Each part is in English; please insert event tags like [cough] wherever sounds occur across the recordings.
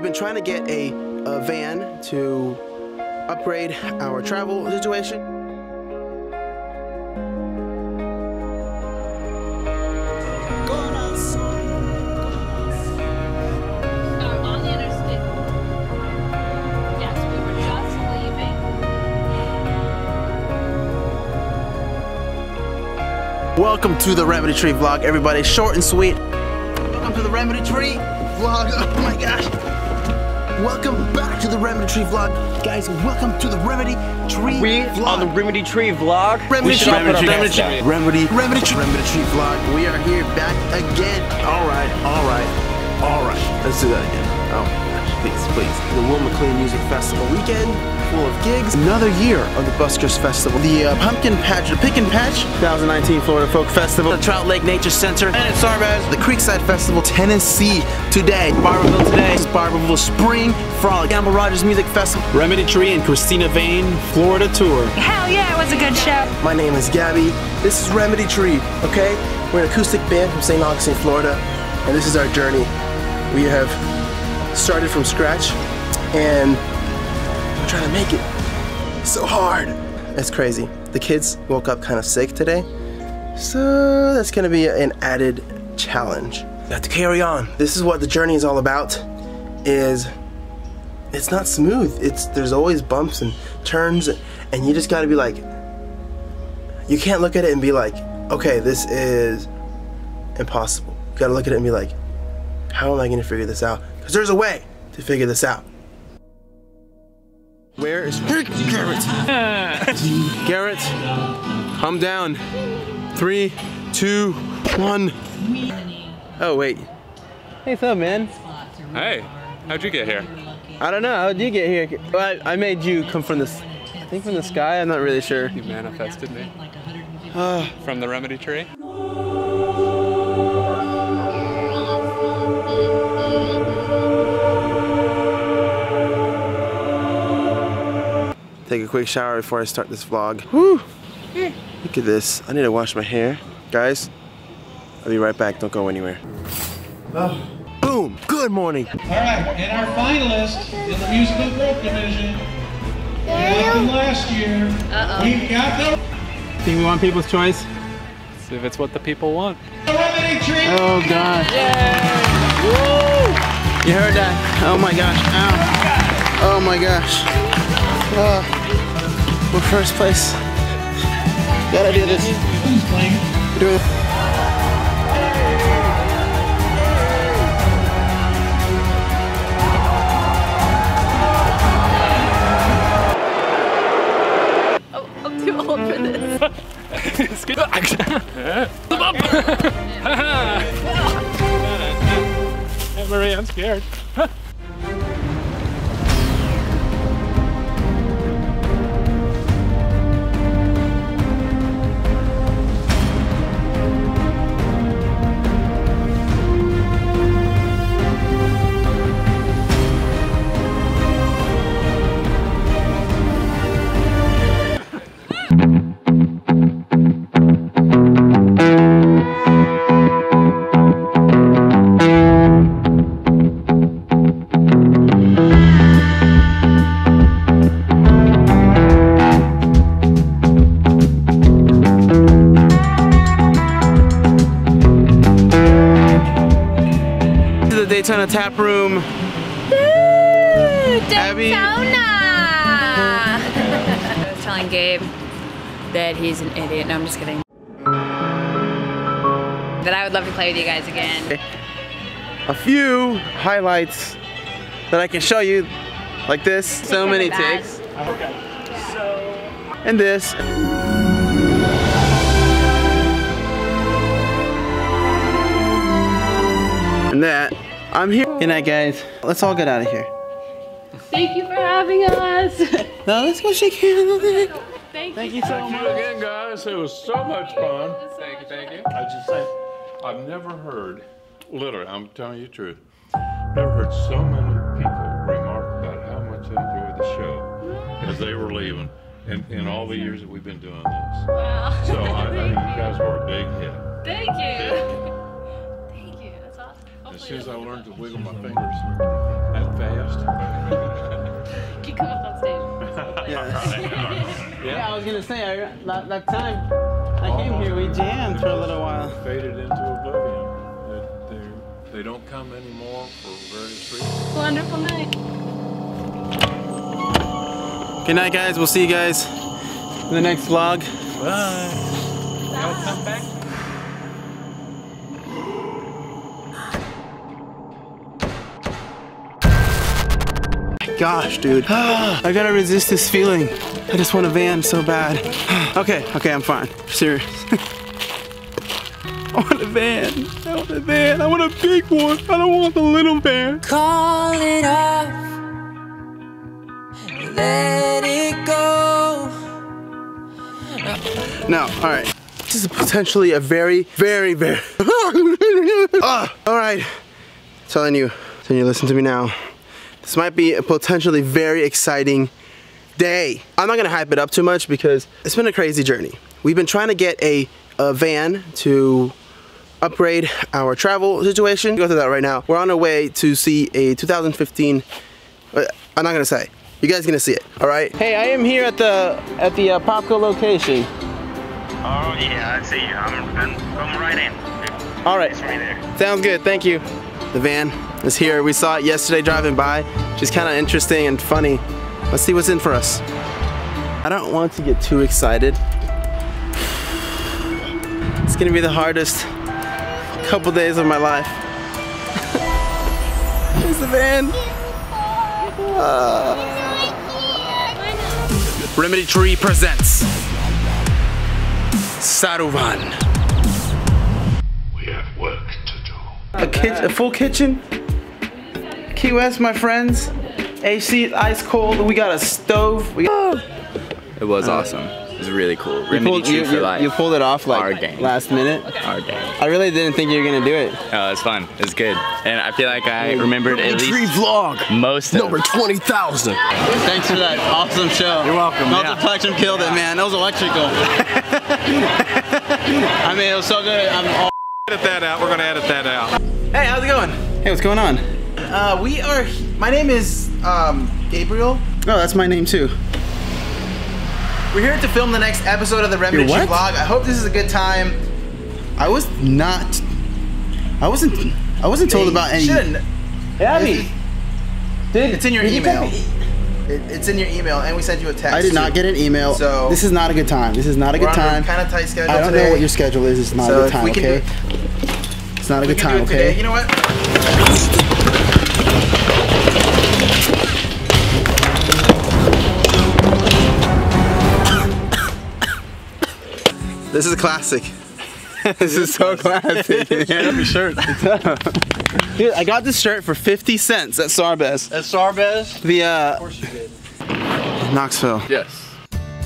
We've been trying to get a, a van to upgrade our travel situation. Welcome to the Remedy Tree vlog, everybody. Short and sweet. Welcome to the Remedy Tree vlog. [laughs] Oh my gosh. Welcome back to the Remedy Tree vlog. Guys, welcome to the Remedy Tree We vlog. on the Remedy Tree vlog. Remedy we Tree, put Remedy Tree. Remedy, Remedy Tree, Remedy Tree vlog. We are here back again. All right, all right, all right. Let's do that again. Oh please, please. The Will McLean Music Festival weekend, full of gigs. Another year of the Buskers Festival. The uh, Pumpkin Patch, the Pick and Patch 2019 Florida Folk Festival. The Trout Lake Nature Center. And at Sarbez, the Creekside Festival, Tennessee today. Barberville today. This is Barberville Spring Frolic. Gamble Rogers Music Festival. Remedy Tree and Christina Vane Florida tour. Hell yeah, it was a good show. My name is Gabby. This is Remedy Tree, okay? We're an acoustic band from St. Augustine, Florida, and this is our journey. We have started from scratch, and I'm trying to make it. So hard. It's crazy. The kids woke up kind of sick today, so that's gonna be an added challenge. Have to carry on. This is what the journey is all about. Is it's not smooth. It's there's always bumps and turns, and you just gotta be like, you can't look at it and be like, okay, this is impossible. You gotta look at it and be like, how am I gonna figure this out? Because there's a way to figure this out. Where is Garrett? [laughs] Garrett, calm down. Three, two, one. Oh wait. Hey, what's up, man? Hey, how'd you get here? I don't know. How did you get here? Well, I, I made you come from this. I think from the sky. I'm not really sure. You manifested me. Uh. From the Remedy Tree? Take a quick shower before I start this vlog. Whew. Look at this. I need to wash my hair. Guys, I'll be right back. Don't go anywhere. Oh. Boom. Good morning. All right, and our finalist in the musical group division, from last year, we've got the Think we want people's choice? See if it's what the people want. Oh, Tree. Oh gosh. Woo! You heard that? Oh my gosh. Ow. Oh my gosh. Oh. We're first place. Gotta do this. Do it. Oh, I'm too old for this. [laughs] [laughs] Marie, I'm scared. The Daytona Tap Room. Abby. [laughs] I was telling Gabe that he's an idiot. No, I'm just kidding. That I would love to play with you guys again. A few highlights that I can show you, like this. So many of the bag. takes. And this. And that. I'm here. Good night, guys. Let's all get out of here. Thank you for having us. [laughs] Now let's go shake hands. [laughs] Thank, Thank you so much. again, guys. It was so much fun. Thank you, thank you. I just say, I've never heard, literally, I'm telling you the truth, never heard so many people remark about how much they enjoyed the show as they were leaving in, in all the years that we've been doing this. Wow. So I, I think you [laughs] guys were a big hit. Thank you. Thank you. That's awesome. soon as I learned to wiggle my fingers that fast. [laughs] You come up on stage. [laughs] Yeah, yeah. I was gonna say, I, that, that time I came here, we jammed for a little while. Faded into oblivion. They, they, they don't come anymore for various reasons. Wonderful night. Good night, guys. We'll see you guys in the next vlog. Gosh, dude. [sighs] I gotta resist this feeling. I just want a van so bad. [sighs] okay, okay, I'm fine. Serious. [laughs] I want a van. I want a van. I want a big one. I don't want the little van. Call it off. Let it go. No, all right. This is potentially a very, very, very. [laughs] Ah, all right. Telling you, telling you, listen to me now. This might be a potentially very exciting day. I'm not gonna hype it up too much because it's been a crazy journey. We've been trying to get a, a van to upgrade our travel situation. Go through that right now. We're on our way to see a 2015. uh, I'm not gonna say. You guys gonna see it. All right. Hey, I am here at the at the uh, Popco location. Oh yeah, I see you. I'm, I'm come right in. All right. It's right there. Sounds good, thank you. The van is here. We saw it yesterday driving by. Just kind of interesting and funny. Let's see what's in for us. I don't want to get too excited. It's gonna be the hardest couple days of my life. [laughs] Here's the van. Uh, Remedy Tree presents Saruvan. A, kitchen, a full kitchen. Key West, my friends. AC, ice cold. We got a stove. We got, It was uh, awesome. It was really cool. you, Remedy pulled, you, for you- life. you pulled it off like Our game. last minute. Our game. I really didn't think you were gonna do it. Oh, it's fun. It's good. And I feel like I remembered at Tree least vlog most of number 20,000. Thanks for that awesome show. You're welcome. Multiplexion killed it, man. That was electrical. [laughs] I mean, it was so good. I'm all Edit that out. We're gonna edit that out. Hey, how's it going? Hey, what's going on? Uh, we are. My name is um, Gabriel. Oh, that's my name too. We're here to film the next episode of the Remedy Your Tree what? vlog. I hope this is a good time. I was not. I wasn't. I wasn't told about any. Shouldn't. Abby, Dude, it's in your Did you email. It, it's in your email, and we sent you a text. I did not too. get an email. So- this is not a good time. This is not a good time. kind of tight schedule I don't today. know what your schedule is. It's not So a good time. Okay. do It's not a good time. it today. Okay. You know what? This is a classic. [laughs] this is so [laughs] classic. Your shirt. [laughs] Dude, I got this shirt for 50 cents at Sarbez. At Sarbez? The uh Of course you did. Knoxville. Yes.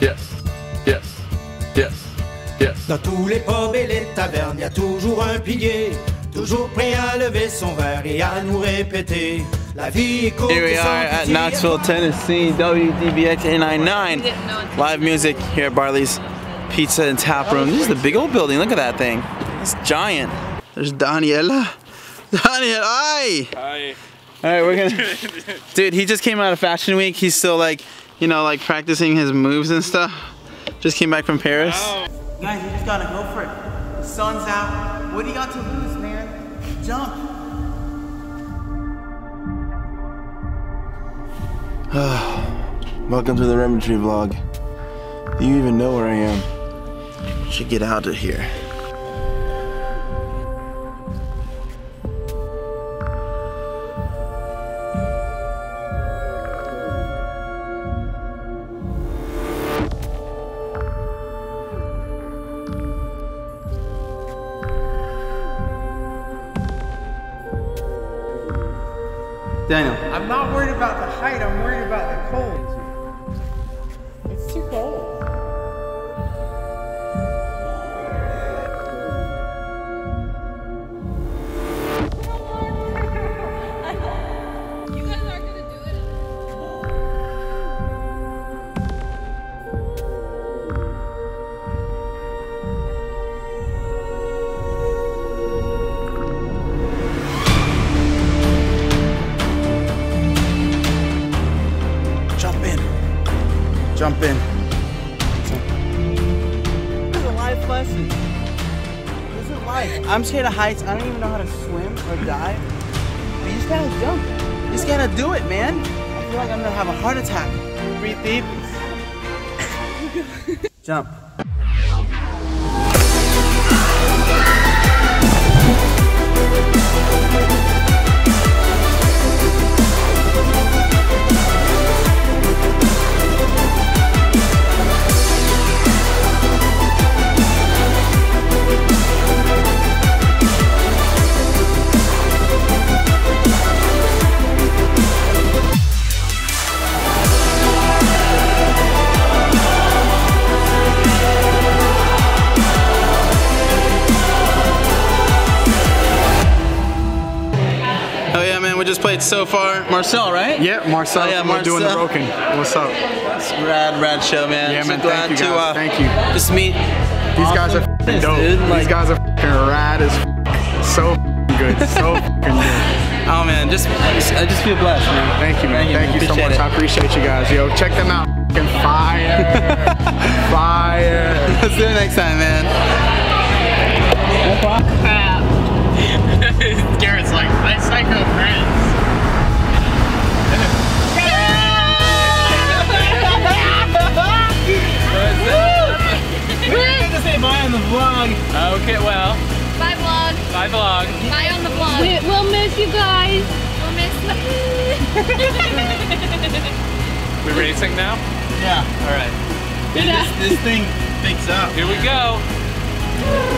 Yes. Yes. Yes. Yes. Dans tous les pubs et les tavernes, y a toujours un pilier, toujours prêt à lever son verre et à nous répéter. La vie est courte Here we are at. Knoxville, Tennessee, WDVX We 899. didn't know until- Live music here at Barley's Pizza and Tap Room. This is the big old building. Look at that thing. It's giant. There's Daniela. [laughs] Daniel, hi. Hi. All right, we're gonna. [laughs] Dude, he just came out of Fashion Week. He's still like, you know, like practicing his moves and stuff. Just came back from Paris. Guys, you just gotta go for it. The sun's out. What do you got to lose, man? Jump. [sighs] Welcome to the Remedy Tree vlog. Do you even know where I am? Should get out of here. Daniel. I'm not worried about the height, I'm worried about the cold. I'm scared of heights. I don't even know how to swim or dive. But you just gotta jump. You just gotta do it, man. I feel like I'm gonna have a heart attack. Breathe deep. [laughs] jump. Man, we just played so far. Marcel, right? Yeah, Marcel. Oh, yeah, we're doing the broken. What's up? It's a rad, rad show, man. Yeah, So man, glad thank you to, guys. uh, Thank you. Just meet. These guys are f***ing dope. dude, like- These guys are f***ing rad as f***. So f***ing good. So [laughs] f***ing good. Oh man, just I just feel blessed, man. Thank you, man. Thank, you so much. it. I appreciate you guys. Yo, check them out. F***ing fire. [laughs] fire. Let's do it next time, man. [laughs] Garrett's like, I psycho friends. We racing now? Yeah. All right. This, this thing picks up. Here we go.